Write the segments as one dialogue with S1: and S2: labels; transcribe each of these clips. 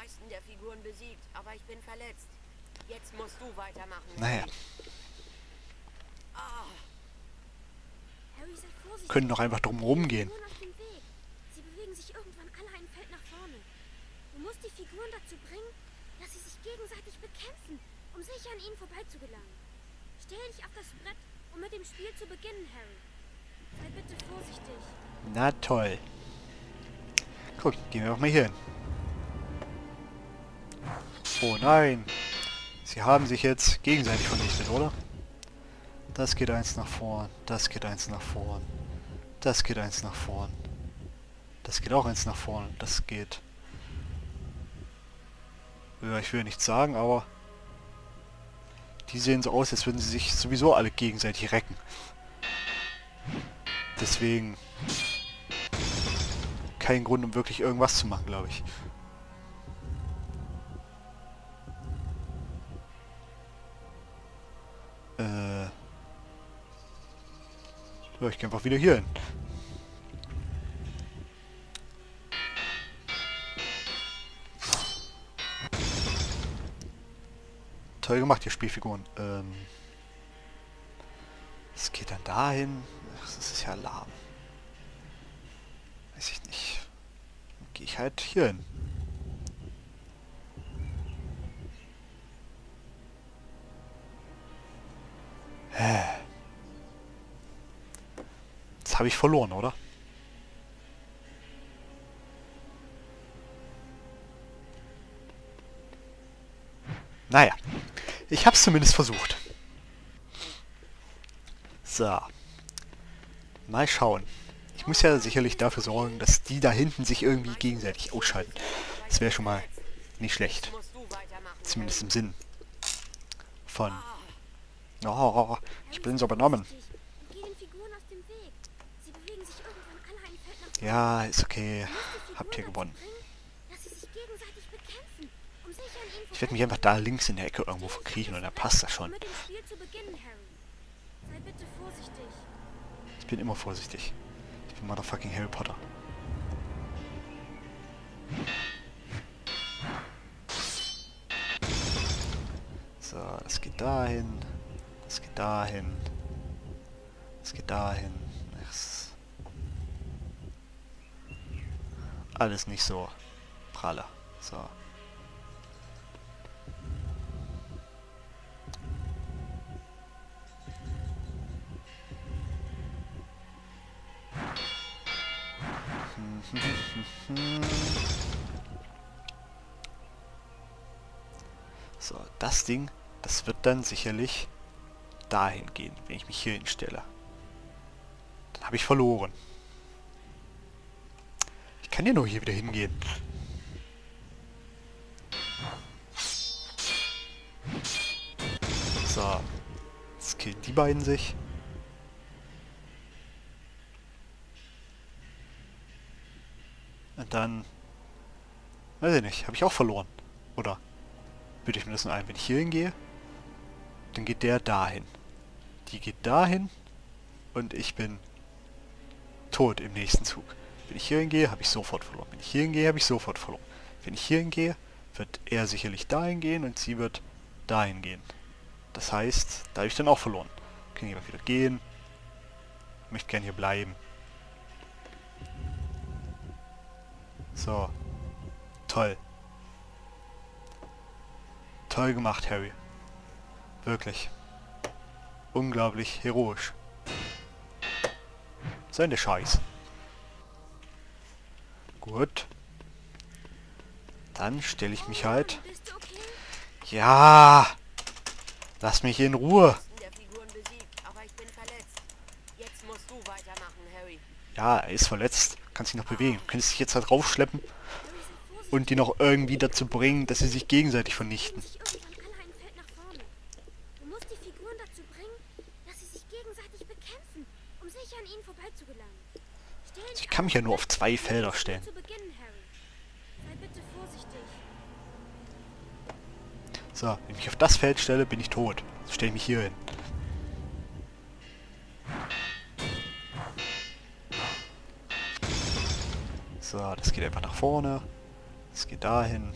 S1: meisten der Figuren besiegt, aber ich bin verletzt. Jetzt musst du weitermachen.
S2: Naja,
S1: Ah,
S3: Harry, sei vorsichtig.
S2: können doch einfach drum rumgehen.
S3: Sie bewegen sich irgendwann alle ein Feld nach vorne. Du musst die Figuren dazu bringen, dass sie sich gegenseitig bekämpfen, um sicher an ihnen vorbeizugelangen. Stell dich auf das Brett, um mit dem Spiel zu beginnen, Harry. Sei bitte vorsichtig.
S2: Na toll. Guck, gehen wir doch mal hier hin. Oh nein. Sie haben sich jetzt gegenseitig vernichtet, oder? Das geht eins nach vorn. Das geht eins nach vorn. Das geht eins nach vorn. Das geht auch eins nach vorn. Das geht... Ja, ich will nichts sagen, aber... Die sehen so aus, als würden sie sich sowieso alle gegenseitig recken. Deswegen kein Grund, um wirklich irgendwas zu machen, glaube ich. Äh. Ja, ich gehe einfach wieder hier hin. Toll gemacht, ihr Spielfiguren. Ähm. Es geht dann dahin. Ach, das ist ja lahm. Weiß ich nicht. Gehe ich halt hier hin. Jetzt habe ich verloren, oder? Naja, ich habe es zumindest versucht. So. Mal schauen. Ich muss ja sicherlich dafür sorgen, dass die da hinten sich irgendwie gegenseitig ausschalten. Das wäre schon mal nicht schlecht. Zumindest im Sinn von... Oh, ich bin so benommen. Ja, ist okay. Habt ihr gewonnen. Ich werde mich einfach da links in der Ecke irgendwo verkriechen und dann passt das schon. Ich bin immer vorsichtig. Ich bin motherfucking Harry Potter. So, das geht dahin. Das geht dahin. Das geht dahin. Das alles nicht so pralle. So. So, das Ding, das wird dann sicherlich dahin gehen, wenn ich mich hier hinstelle. Dann habe ich verloren. Ich kann ja nur hier wieder hingehen. So. Jetzt killen die beiden sich. Und dann... Weiß ich nicht, habe ich auch verloren. Oder bilde ich mir das nur ein? Wenn ich hier hingehe, dann geht der dahin. Die geht dahin und ich bin tot im nächsten Zug. Wenn ich hier hingehe, habe ich sofort verloren. Wenn ich hier hingehe, habe ich sofort verloren. Wenn ich hier hingehe, wird er sicherlich dahin gehen und sie wird dahin gehen. Das heißt, da habe ich dann auch verloren. Kann ich aber wieder gehen. Möchte gerne hier bleiben. So. Toll. Toll gemacht, Harry. Wirklich. Unglaublich heroisch. So eine Scheiß. Gut. Dann stelle ich mich halt... Ja! Lass mich in Ruhe. Ja, er ist verletzt. Kann sich noch bewegen. Könntest dich jetzt halt raufschleppen
S3: Harry, sei vorsichtig.
S2: und die noch irgendwie dazu bringen, dass sie sich gegenseitig vernichten.
S3: sich irgendwann alle ein Feld nach vorne. Du musst die Figuren dazu bringen, dass sie sich gegenseitig bekämpfen, um sicher an ihnen vorbeizugelangen. Stell dich
S2: Ich kann mich ja nur auf zwei Felder stellen. So, wenn ich mich auf das Feld stelle, bin ich tot. Also stelle ich mich hier hin. So, das geht einfach nach vorne. Das geht dahin.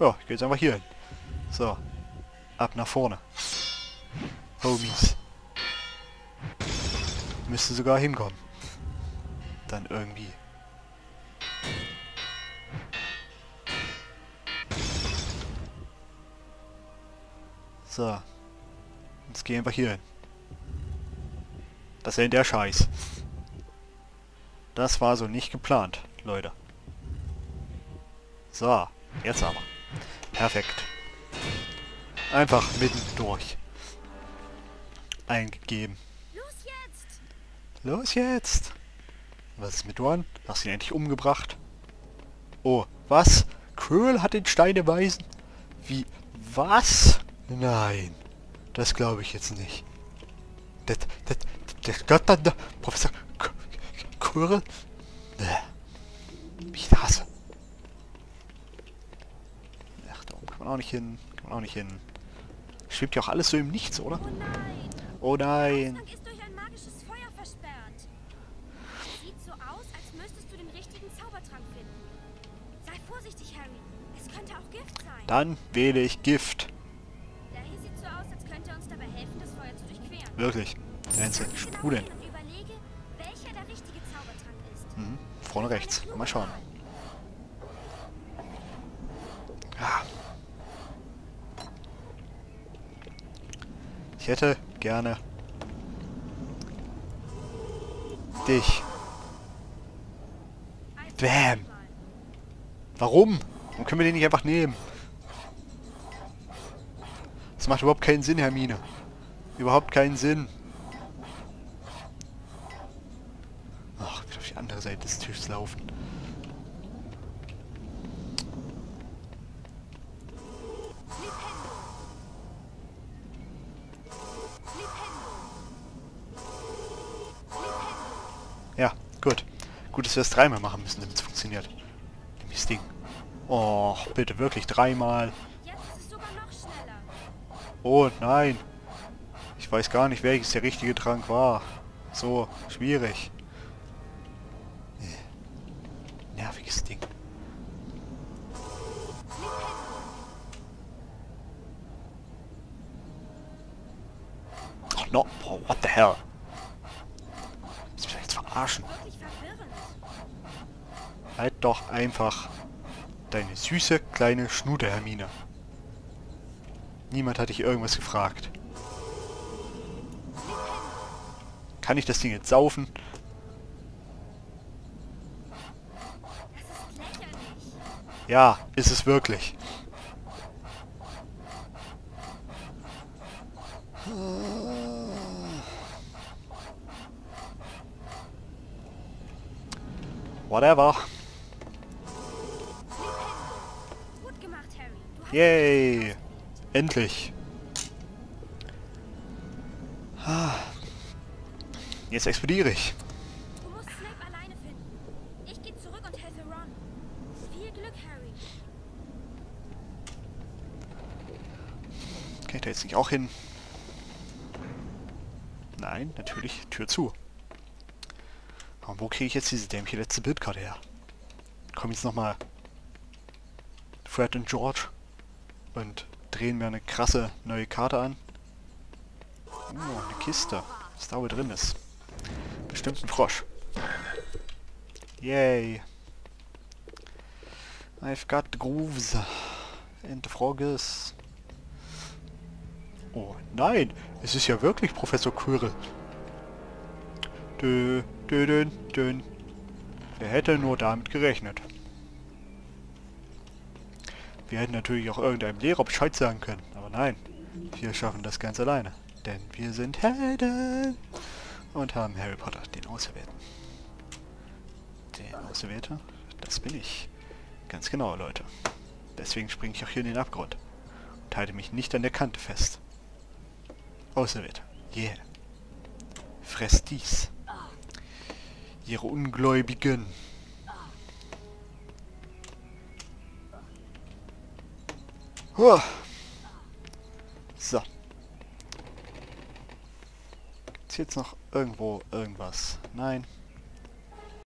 S2: Ja, ich gehe jetzt einfach hier hin. So. Ab nach vorne. Homies. Müsste sogar hinkommen. Dann irgendwie. So. Jetzt gehen wir hier hin. Das ist ja der Scheiß. Das war so nicht geplant, Leute. So, jetzt aber. Perfekt. Einfach mitten durch. Eingegeben.
S3: Los jetzt!
S2: Los jetzt! Was ist mit Dorn? Hast du ihn endlich umgebracht? Oh, was? Cruel hat den Steine weisen? Wie? Was? Nein. Das glaube ich jetzt nicht. Das, das, das Gott Professor? Nee. Ich hasse. Ach, da oben kann man auch nicht hin. Man auch nicht hin. Schwebt ja auch alles so im Nichts, oder?
S3: Oh nein!
S2: Oh nein.
S3: Ausgang ist durch ein magisches Feuer versperrt. Sieht so aus, als müsstest du den richtigen Zaubertrank finden. Sei vorsichtig, Harry. Es könnte auch Gift sein.
S2: Dann wähle ich Gift.
S3: So aus, helfen.
S2: Wirklich.
S3: Genau
S2: sprudeln. Mhm. Vorne rechts. Mal schauen.
S3: kluge Wahl.
S2: Ja. Hätte gerne dich. Bam. Warum? Warum können wir den nicht einfach nehmen? Das macht überhaupt keinen Sinn, Hermine. Überhaupt keinen Sinn. Ach, wieder auf die andere Seite des Tisches laufen. Ja, gut. Gut, dass wir es dreimal machen müssen, damit es funktioniert. Nämlich das Ding. Oh, bitte wirklich dreimal. Oh, nein. Ich weiß gar nicht, welches der richtige Trank war. So, schwierig. Nerviges Ding. Ach no, boah, what the hell? Willst du mich jetzt verarschen? Halt doch einfach deine süße kleine Schnute, Hermine. Niemand hat dich irgendwas gefragt. Kann ich das Ding jetzt saufen? Ja, ist es wirklich. Whatever. Yay. Endlich. Ah. Jetzt explodiere ich.
S3: Du musst Snape alleine finden. Ich gehe zurück und helfe Ron. Viel Glück, Harry.
S2: Kann ich da jetzt nicht auch hin? Nein, natürlich. Tür zu. Aber wo kriege ich jetzt diese dämliche letzte Bildkarte her? Kommen jetzt nochmal Fred und George und drehen mir eine krasse neue Karte an. Oh, eine Kiste. Was da wohl drin ist. Bestimmt ein Frosch. Yay. I've got the grooves. And the frogs. Oh, nein! Es ist ja wirklich Professor Quirrell. Dö, dö, dö. Wer hätte nur damit gerechnet? Wir hätten natürlich auch irgendeinem Lehrer Bescheid sagen können, aber nein. Wir schaffen das ganz alleine. Denn wir sind Helden und haben Harry Potter, den Auserwählten. Den Auserwählten? Das bin ich. Ganz genau, Leute. Deswegen springe ich auch hier in den Abgrund und halte mich nicht an der Kante fest. Auserwählt. Yeah. Fress dies. Ihre Ungläubigen. Huh. So. Ist jetzt noch irgendwo irgendwas? Nein.